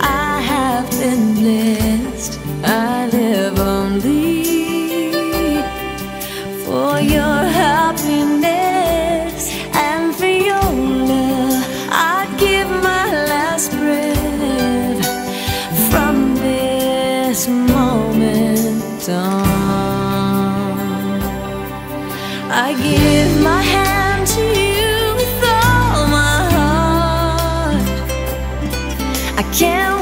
I have been blessed. I live only for your happiness and for your love. I'd give my last breath from this moment on. I give I can't